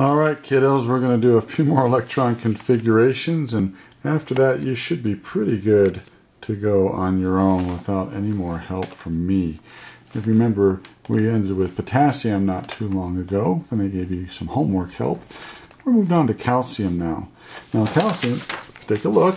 All right, kiddos, we're going to do a few more electron configurations, and after that, you should be pretty good to go on your own without any more help from me. If you remember, we ended with potassium not too long ago, and I gave you some homework help. We're moved on to calcium now. Now, calcium, take a look,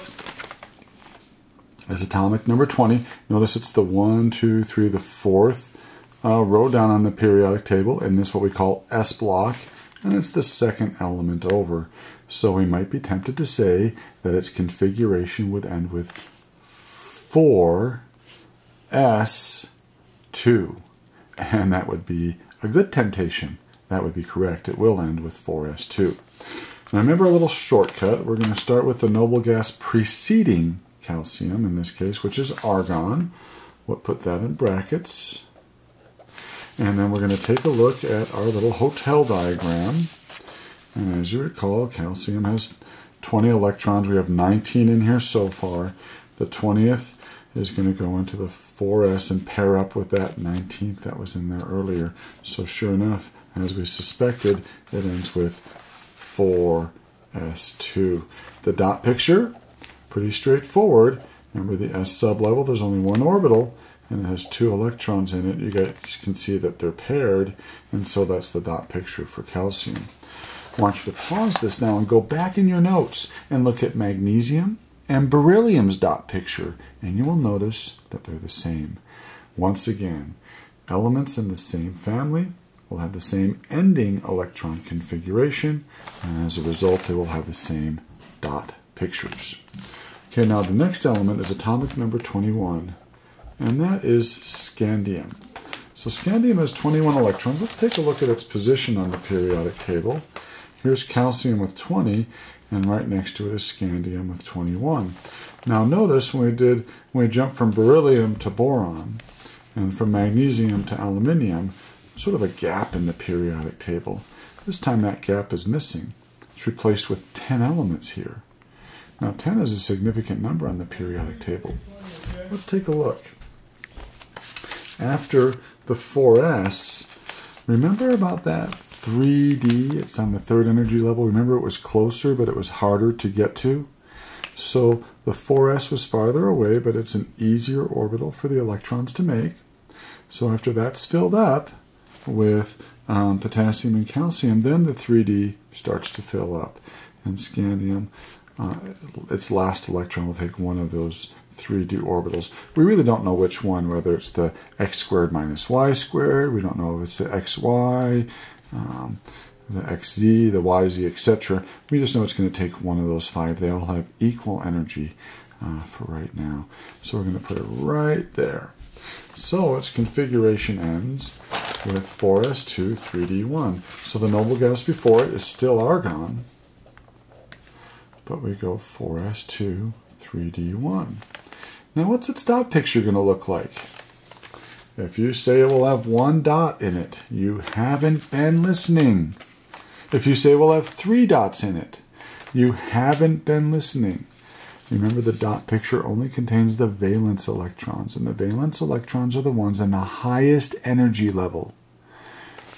is atomic number 20. Notice it's the one, two, three, the fourth uh, row down on the periodic table, and this is what we call S block and it's the second element over. So we might be tempted to say that its configuration would end with 4s2. And that would be a good temptation. That would be correct. It will end with 4s2. Now remember a little shortcut. We're going to start with the noble gas preceding calcium, in this case, which is argon. We'll put that in brackets. And then we're going to take a look at our little hotel diagram. And as you recall, calcium has 20 electrons. We have 19 in here so far. The 20th is going to go into the 4s and pair up with that 19th that was in there earlier. So sure enough, as we suspected, it ends with 4s2. The dot picture, pretty straightforward. Remember the s sublevel, there's only one orbital and it has two electrons in it, you guys can see that they're paired, and so that's the dot picture for calcium. I want you to pause this now and go back in your notes and look at magnesium and beryllium's dot picture, and you will notice that they're the same. Once again, elements in the same family will have the same ending electron configuration, and as a result, they will have the same dot pictures. Okay, now the next element is atomic number 21 and that is scandium. So scandium has 21 electrons. Let's take a look at its position on the periodic table. Here's calcium with 20, and right next to it is scandium with 21. Now notice when we did when we jumped from beryllium to boron, and from magnesium to aluminium, sort of a gap in the periodic table. This time that gap is missing. It's replaced with 10 elements here. Now 10 is a significant number on the periodic table. Let's take a look after the 4S, remember about that 3D? It's on the third energy level. Remember it was closer, but it was harder to get to? So the 4S was farther away, but it's an easier orbital for the electrons to make. So after that's filled up with um, potassium and calcium, then the 3D starts to fill up. And scandium, uh, its last electron will take one of those 3D orbitals. We really don't know which one, whether it's the x squared minus y squared, we don't know if it's the xy, um, the xz, the yz, etc. We just know it's going to take one of those five. They all have equal energy uh, for right now. So we're going to put it right there. So its configuration ends with 4s2 3d1. So the noble gas before it is still argon, but we go 4s2 3d1. Now what's its dot picture going to look like? If you say it will have one dot in it, you haven't been listening. If you say we'll have three dots in it, you haven't been listening. Remember the dot picture only contains the valence electrons, and the valence electrons are the ones in the highest energy level.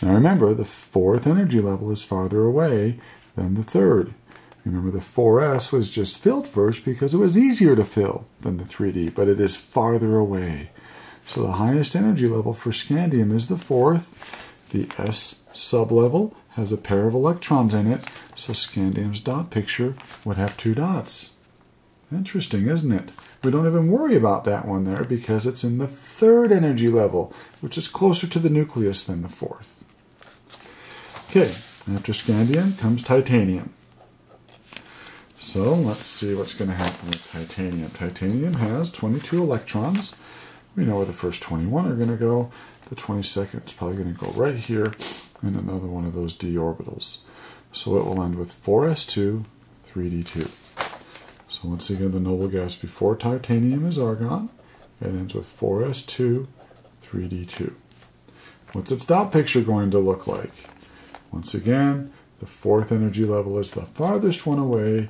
Now remember, the fourth energy level is farther away than the third. Remember the 4S was just filled first because it was easier to fill than the 3D, but it is farther away. So the highest energy level for scandium is the fourth. The S sublevel has a pair of electrons in it, so scandium's dot picture would have two dots. Interesting, isn't it? We don't even worry about that one there because it's in the third energy level, which is closer to the nucleus than the fourth. Okay, after scandium comes titanium. So let's see what's going to happen with titanium. Titanium has 22 electrons. We know where the first 21 are going to go. The 22nd is probably going to go right here in another one of those d orbitals. So it will end with 4s2, 3d2. So once again, the noble gas before titanium is argon. It ends with 4s2, 3d2. What's its dot picture going to look like? Once again, the fourth energy level is the farthest one away,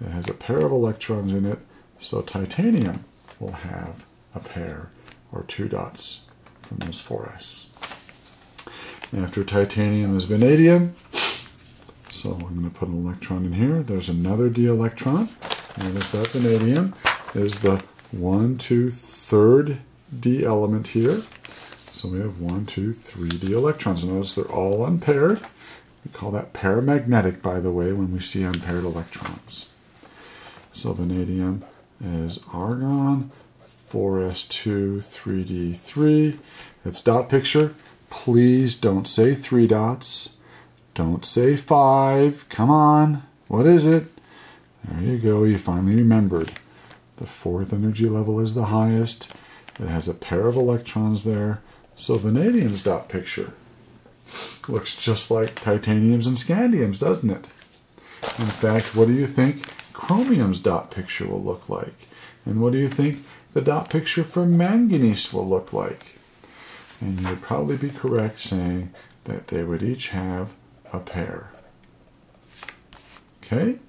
it has a pair of electrons in it, so titanium will have a pair or two dots from those 4s. After titanium is vanadium. So I'm going to put an electron in here. There's another d electron. And it's that vanadium. There's the one, two, third d element here. So we have one, two, three d electrons. Notice they're all unpaired. We call that paramagnetic, by the way, when we see unpaired electrons. So vanadium is argon, 4s2, 3d3. It's dot picture. Please don't say three dots. Don't say five. Come on. What is it? There you go. You finally remembered. The fourth energy level is the highest. It has a pair of electrons there. So vanadium's dot picture looks just like titanium's and scandium's, doesn't it? In fact, what do you think chromium's dot picture will look like? And what do you think the dot picture for manganese will look like? And you would probably be correct saying that they would each have a pair. Okay?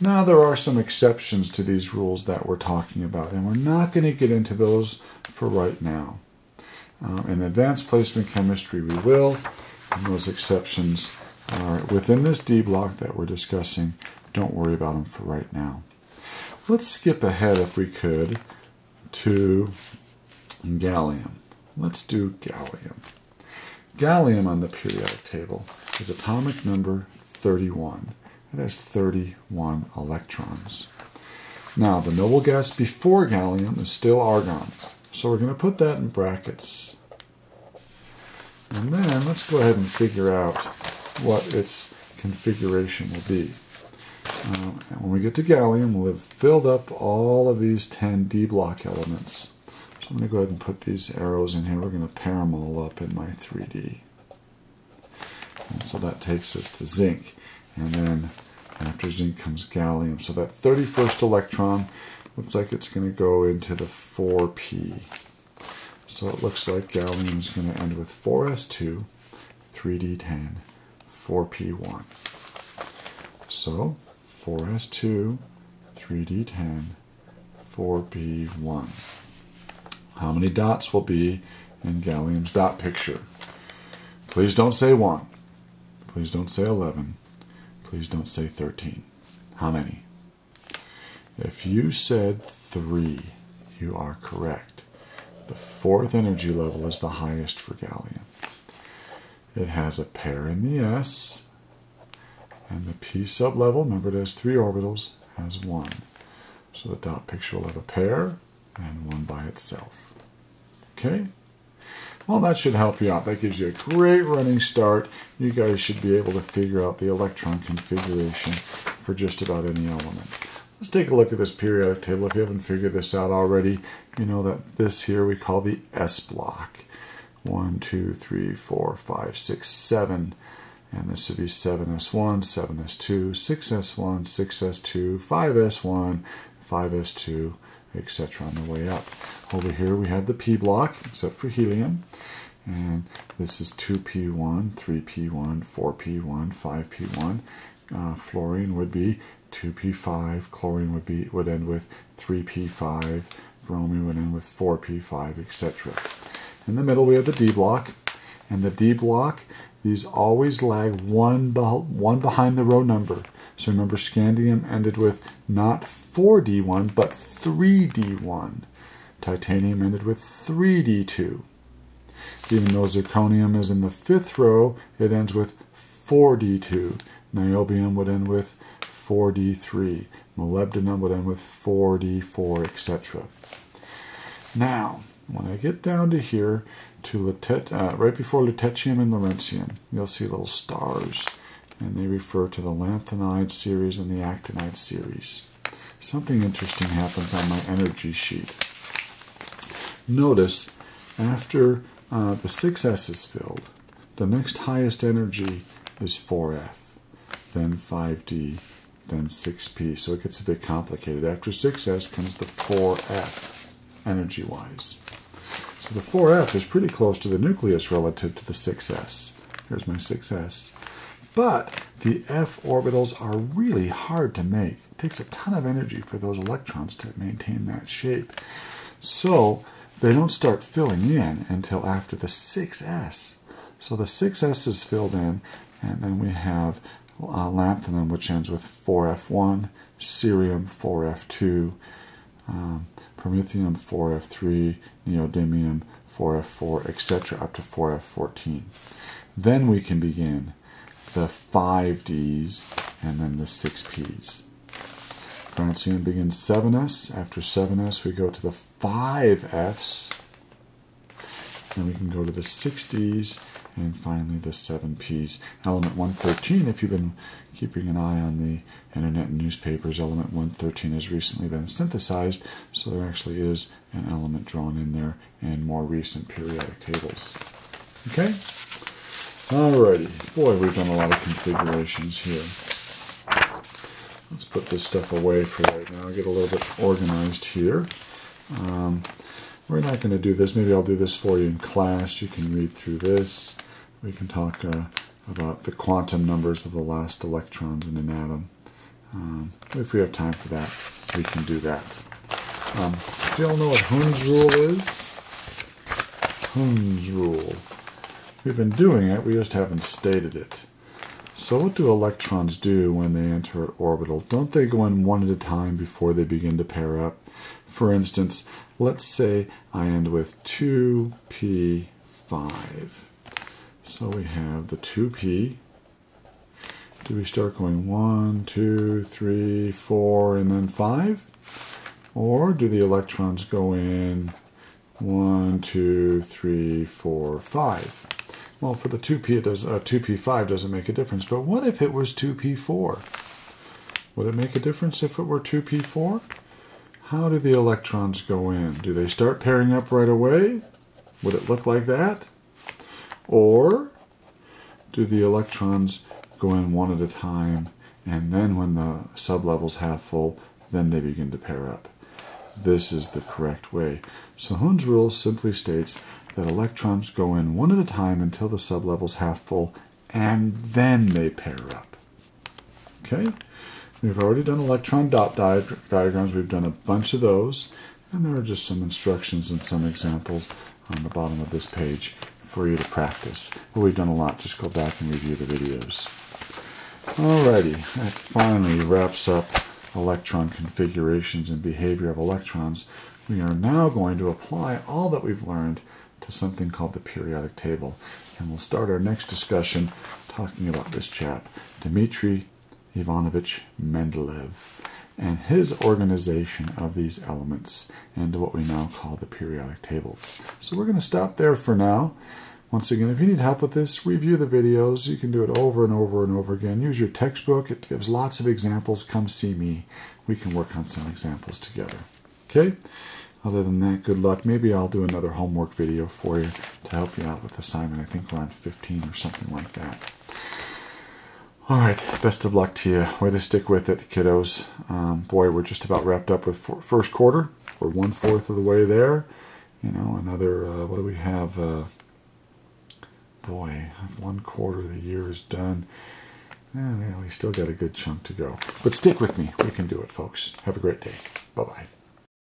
Now, there are some exceptions to these rules that we're talking about, and we're not going to get into those for right now. Um, in advanced placement chemistry, we will, and those exceptions are within this D block that we're discussing. Don't worry about them for right now. Let's skip ahead, if we could, to gallium. Let's do gallium. Gallium on the periodic table is atomic number 31. It has 31 electrons. Now, the noble gas before gallium is still argon. So we're going to put that in brackets. And then let's go ahead and figure out what its configuration will be. And when we get to gallium, we'll have filled up all of these 10 D block elements. So I'm going to go ahead and put these arrows in here. We're going to pair them all up in my 3D. And so that takes us to zinc. And then after zinc comes gallium. So that 31st electron looks like it's going to go into the 4p. So it looks like gallium is going to end with 4s2, 3d10, 4p1. So 4s2, 3d10, 4p1. How many dots will be in gallium's dot picture? Please don't say 1. Please don't say 11. Please don't say 13. How many? If you said 3, you are correct. The fourth energy level is the highest for gallium. It has a pair in the s, and the p sublevel, remember it has three orbitals, has one. So the dot picture will have a pair and one by itself. Okay? Well, that should help you out. That gives you a great running start. You guys should be able to figure out the electron configuration for just about any element. Let's take a look at this periodic table. If you haven't figured this out already, you know that this here we call the S block. One, two, three, four, five, six, seven. And this would be 7S1, 7S2, 6S1, 6S2, 5S1, 5S2, etc. on the way up. Over here we have the P block, except for helium. And this is 2P1, 3P1, 4P1, 5P1. Uh, fluorine would be 2P5, chlorine would be would end with 3P5, bromine would end with 4P5, etc. In the middle we have the D block, and the D block, these always lag one, one behind the row number. So remember scandium ended with not 4D1, but 3D1. Titanium ended with 3D2. Even though zirconium is in the fifth row, it ends with 4D2. Niobium would end with 4D3. Molybdenum would end with 4D4, etc. Now, when I get down to here, to lutet, uh, right before lutetium and lawrencium, you'll see little stars, and they refer to the lanthanide series and the actinide series. Something interesting happens on my energy sheet. Notice after uh, the 6s is filled, the next highest energy is 4f, then 5d, then 6p. So it gets a bit complicated. After 6s comes the 4f, energy-wise. So the 4f is pretty close to the nucleus relative to the 6s. Here's my 6s. But the f orbitals are really hard to make. It takes a ton of energy for those electrons to maintain that shape. So they don't start filling in until after the 6s. So the 6s is filled in, and then we have uh, lanthanum, which ends with 4F1, cerium 4F2, um, promethium 4F3, neodymium 4F4, etc., up to 4F14. Then we can begin the 5Ds and then the 6Ps. Francium begins 7s. After 7s, we go to the 5Fs. Then we can go to the 6Ds and finally the 7Ps. Element 113, if you've been keeping an eye on the internet and newspapers, element 113 has recently been synthesized, so there actually is an element drawn in there in more recent periodic tables. Okay? Alrighty. Boy, we've done a lot of configurations here. Let's put this stuff away for right now. Get a little bit organized here. Um, we're not going to do this. Maybe I'll do this for you in class. You can read through this. We can talk uh, about the quantum numbers of the last electrons in an atom. Um, if we have time for that, we can do that. Um, do you all know what Hund's rule is? Hund's rule. We've been doing it, we just haven't stated it. So what do electrons do when they enter an orbital? Don't they go in one at a time before they begin to pair up? For instance, let's say I end with 2p5. So we have the 2p. Do we start going 1, 2, 3, 4, and then 5? Or do the electrons go in 1, 2, 3, 4, 5? Well, for the 2p, it does, uh, 2p5 doesn't make a difference. But what if it was 2p4? Would it make a difference if it were 2p4? How do the electrons go in? Do they start pairing up right away? Would it look like that? Or do the electrons go in one at a time and then when the sublevels half full, then they begin to pair up? This is the correct way. So Hund's rule simply states that electrons go in one at a time until the sublevels half full and then they pair up. Okay? We've already done electron dot diagrams. We've done a bunch of those. And there are just some instructions and some examples on the bottom of this page for you to practice. But we've done a lot. Just go back and review the videos. Alrighty, that finally wraps up electron configurations and behavior of electrons. We are now going to apply all that we've learned to something called the periodic table. And we'll start our next discussion talking about this chap, Dmitri Ivanovich Mendeleev and his organization of these elements into what we now call the periodic table. So we're going to stop there for now. Once again, if you need help with this, review the videos. You can do it over and over and over again. Use your textbook. It gives lots of examples. Come see me. We can work on some examples together. Okay? Other than that, good luck. Maybe I'll do another homework video for you to help you out with assignment. I think around 15 or something like that. All right, best of luck to you. Way to stick with it, kiddos. Um, boy, we're just about wrapped up with first quarter. We're one fourth of the way there. You know, another, uh, what do we have? Uh, boy, one quarter of the year is done. Yeah, we still got a good chunk to go. But stick with me. We can do it, folks. Have a great day. Bye-bye.